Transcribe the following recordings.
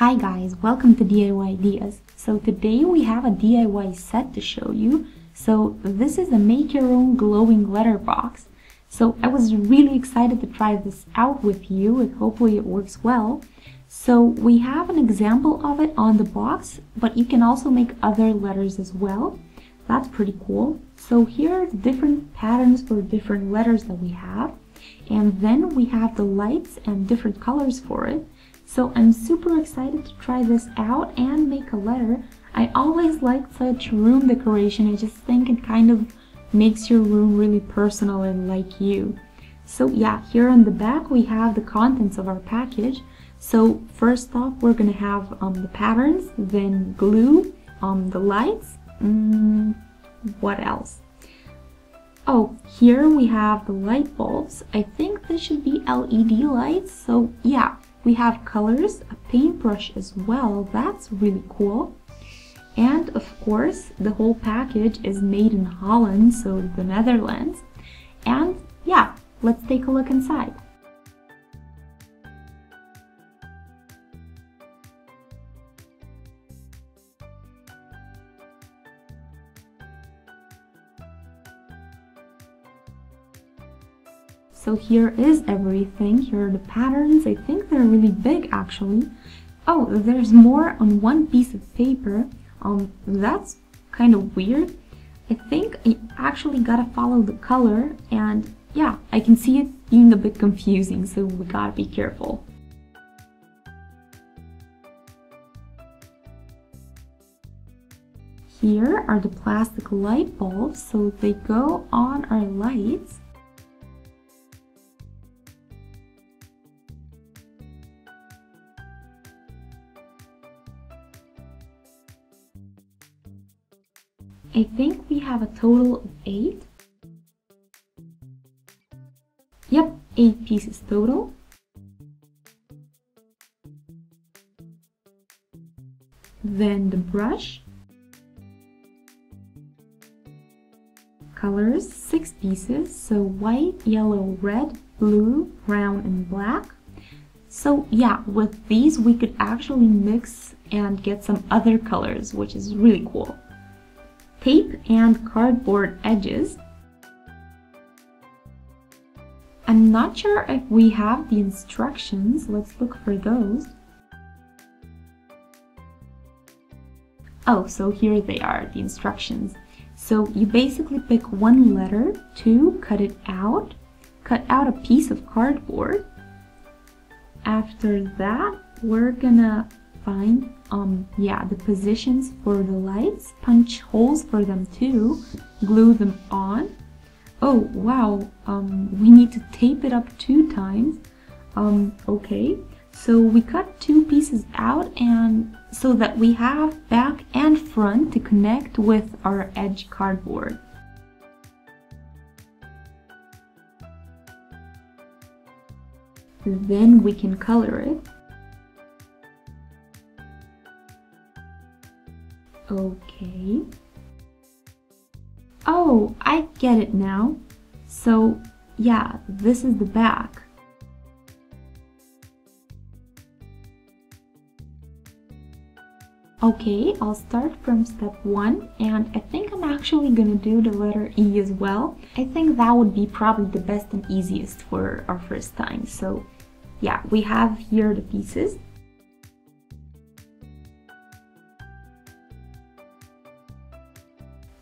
Hi guys, welcome to DIY Ideas. So today we have a DIY set to show you. So this is a make your own glowing letterbox. So I was really excited to try this out with you and hopefully it works well. So we have an example of it on the box, but you can also make other letters as well. That's pretty cool. So here are the different patterns for different letters that we have. And then we have the lights and different colors for it. So I'm super excited to try this out and make a letter. I always like such room decoration. I just think it kind of makes your room really personal and like you. So yeah, here on the back we have the contents of our package. So first off, we're gonna have um, the patterns, then glue, um, the lights, mm, what else? Oh, here we have the light bulbs. I think this should be LED lights. So yeah, we have colors, a paintbrush as well. That's really cool. And of course, the whole package is made in Holland, so the Netherlands. And yeah, let's take a look inside. So here is everything. Here are the patterns. I think they're really big actually. Oh, there's more on one piece of paper. Um, that's kind of weird. I think I actually gotta follow the color and yeah, I can see it being a bit confusing, so we gotta be careful. Here are the plastic light bulbs, so they go on our lights. I think we have a total of eight. Yep, eight pieces total. Then the brush. Colors, six pieces, so white, yellow, red, blue, brown, and black. So yeah, with these we could actually mix and get some other colors, which is really cool tape and cardboard edges. I'm not sure if we have the instructions. Let's look for those. Oh, so here they are, the instructions. So you basically pick one letter to cut it out, cut out a piece of cardboard. After that, we're gonna find um yeah the positions for the lights punch holes for them too glue them on. Oh wow um we need to tape it up two times. Um okay so we cut two pieces out and so that we have back and front to connect with our edge cardboard. Then we can color it Okay. Oh, I get it now. So, yeah, this is the back. Okay, I'll start from step one and I think I'm actually gonna do the letter E as well. I think that would be probably the best and easiest for our first time. So yeah, we have here the pieces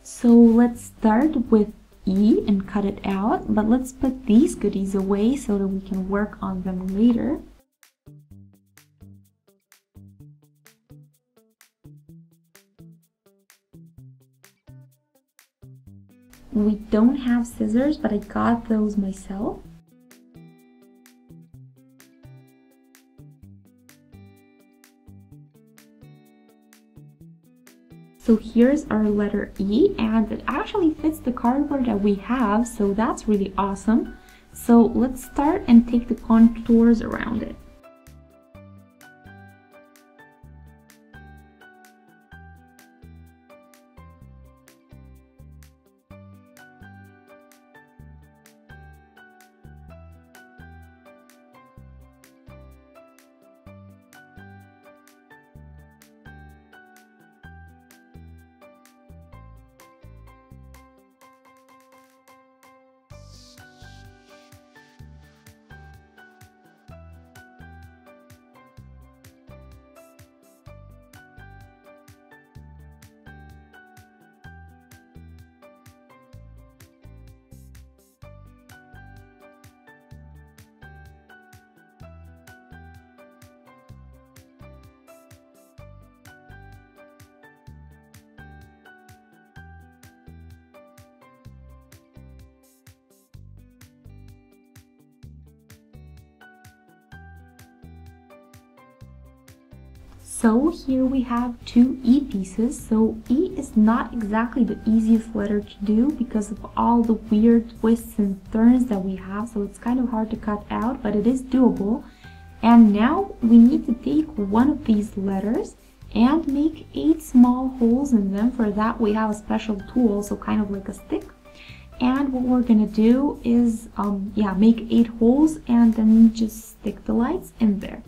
So let's start with E and cut it out, but let's put these goodies away so that we can work on them later. We don't have scissors, but I got those myself. So here's our letter E and it actually fits the cardboard that we have, so that's really awesome. So let's start and take the contours around it. So here we have two E pieces. So E is not exactly the easiest letter to do because of all the weird twists and turns that we have. So it's kind of hard to cut out, but it is doable. And now we need to take one of these letters and make eight small holes in them. For that we have a special tool, so kind of like a stick. And what we're gonna do is, um, yeah, make eight holes and then just stick the lights in there.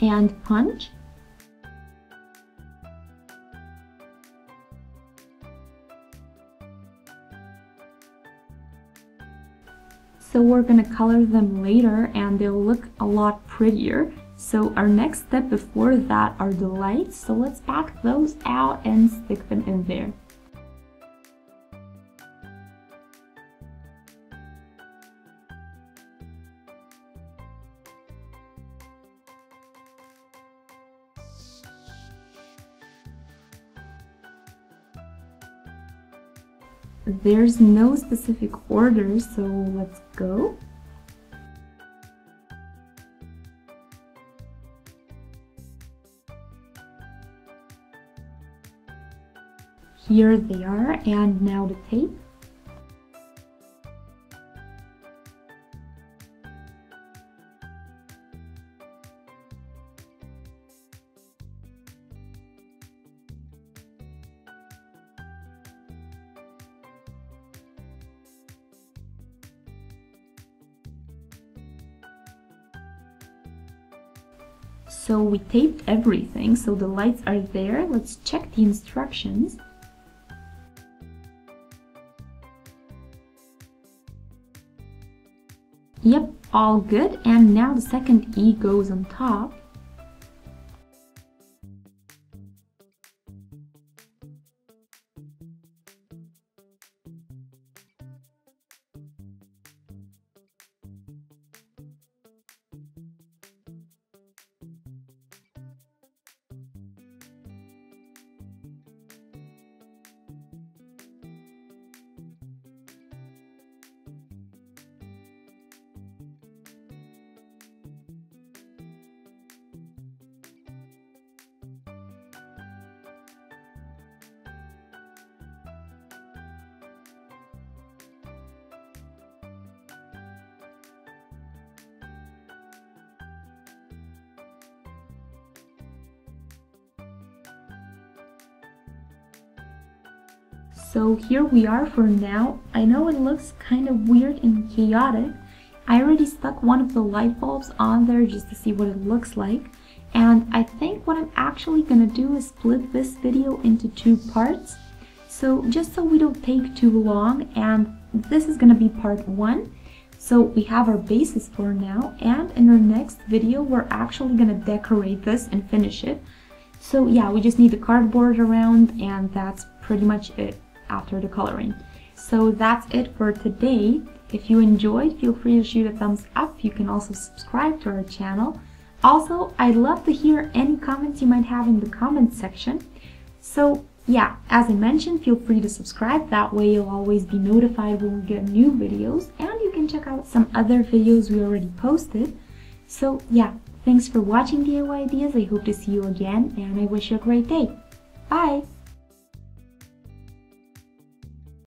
And punch. So we're gonna color them later and they'll look a lot prettier. So our next step before that are the lights. So let's pack those out and stick them in there. There's no specific order, so let's go. Here they are, and now the tape. So we taped everything, so the lights are there. Let's check the instructions. Yep, all good. And now the second E goes on top. So here we are for now. I know it looks kind of weird and chaotic. I already stuck one of the light bulbs on there just to see what it looks like. And I think what I'm actually gonna do is split this video into two parts. So just so we don't take too long and this is gonna be part one. So we have our bases for now and in our next video we're actually gonna decorate this and finish it. So yeah, we just need the cardboard around and that's pretty much it after the coloring. So that's it for today. If you enjoyed, feel free to shoot a thumbs up. You can also subscribe to our channel. Also, I'd love to hear any comments you might have in the comment section. So yeah, as I mentioned, feel free to subscribe. That way you'll always be notified when we get new videos and you can check out some other videos we already posted. So yeah, thanks for watching DIY Ideas. I hope to see you again and I wish you a great day. Bye!